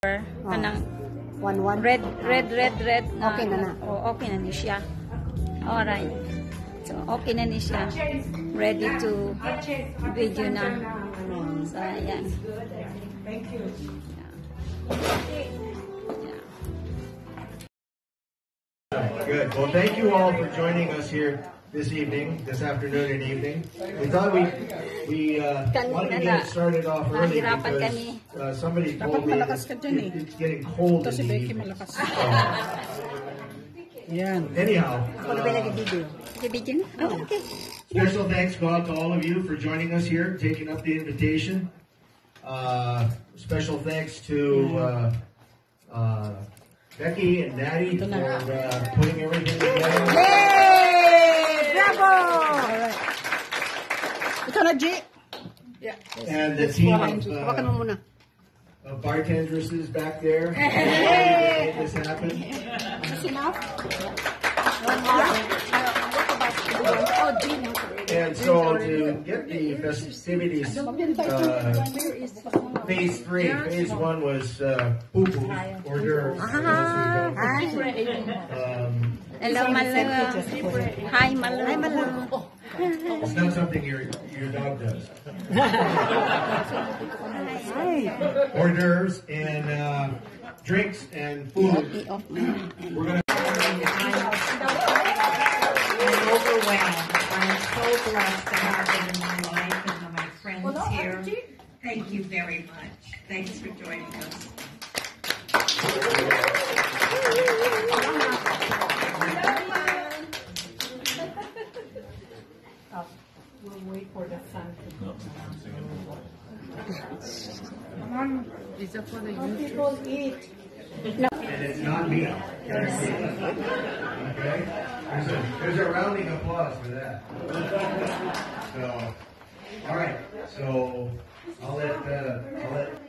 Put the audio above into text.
Ah. kanang One, one. red, ah. red, red, red. Okay na na. Oh, okay na ni siya. Alright. So, okay na ni siya. Ready to video na. So, ayan. Thank you. Good. Well, thank you all for joining us here this evening, this afternoon and evening. We thought we we uh, wanted to get it started off early because uh, somebody told me that dyan eh. it's getting cold in the evening. Yan. anyhow, Ako na ba uh, nag-video? Video na? Okay. special thanks go out to all of you for joining us here, taking up the invitation. Uh, special thanks to uh, uh, Becky and Natty for uh, putting everything together. Ikaw na, G. And the team of, Hawakan mo uh, muna. of bartendresses back there. Made this happen. Oh, And so to get the festivities, uh, phase three, phase one was uh, poo-poo, hors d'oeuvres. for those who don't- Um, Hello, Malu. Hi, Malu. Hi, Malu. It's not something your your dog does. Hors d'oeuvres and uh, drinks and food. We're gonna. I'm overwhelmed. I'm blessed to have them in my life and my friends here. Thank you very much. Thanks for joining us. We'll wait for the sun to go. And it's not me. Okay? There's a, there's a rounding applause for that. So, all right. So I'll let uh, I'll let